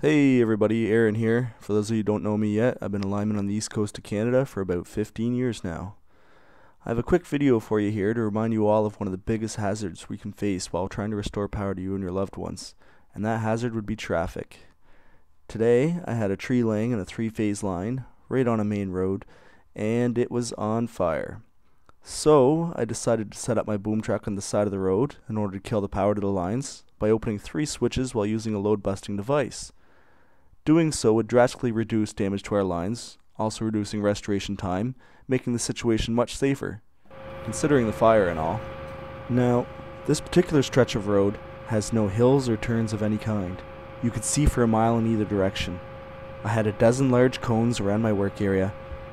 Hey everybody, Aaron here. For those of you who don't know me yet, I've been a lineman on the east coast of Canada for about 15 years now. I have a quick video for you here to remind you all of one of the biggest hazards we can face while trying to restore power to you and your loved ones, and that hazard would be traffic. Today, I had a tree laying in a three-phase line, right on a main road, and it was on fire. So, I decided to set up my boom truck on the side of the road in order to kill the power to the lines by opening three switches while using a load busting device. Doing so would drastically reduce damage to our lines, also reducing restoration time, making the situation much safer, considering the fire and all. Now, this particular stretch of road has no hills or turns of any kind. You could see for a mile in either direction. I had a dozen large cones around my work area,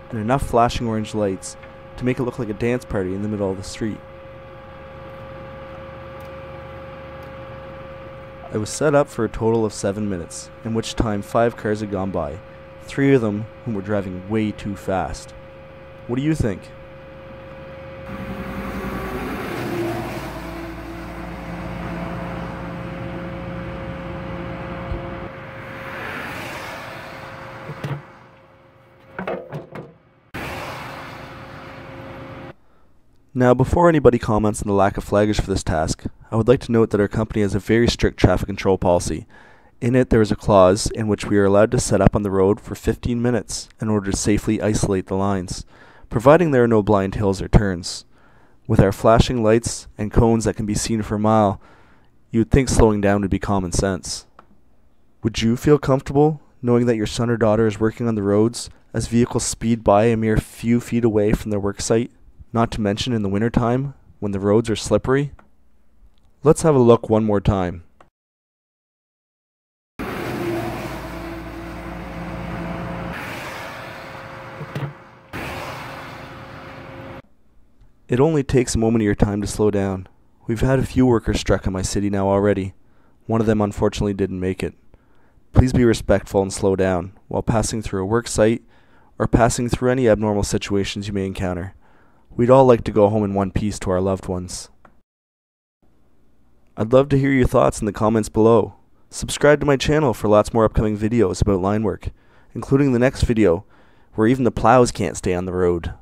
and enough flashing orange lights to make it look like a dance party in the middle of the street. I was set up for a total of seven minutes, in which time five cars had gone by, three of them whom were driving way too fast. What do you think? Now, before anybody comments on the lack of flaggers for this task, I would like to note that our company has a very strict traffic control policy. In it, there is a clause in which we are allowed to set up on the road for 15 minutes in order to safely isolate the lines, providing there are no blind hills or turns. With our flashing lights and cones that can be seen for a mile, you would think slowing down would be common sense. Would you feel comfortable knowing that your son or daughter is working on the roads as vehicles speed by a mere few feet away from their work site? Not to mention in the wintertime when the roads are slippery? Let's have a look one more time. It only takes a moment of your time to slow down. We've had a few workers struck in my city now already. One of them unfortunately didn't make it. Please be respectful and slow down while passing through a work site or passing through any abnormal situations you may encounter. We'd all like to go home in one piece to our loved ones. I'd love to hear your thoughts in the comments below. Subscribe to my channel for lots more upcoming videos about line work, including the next video where even the plows can't stay on the road.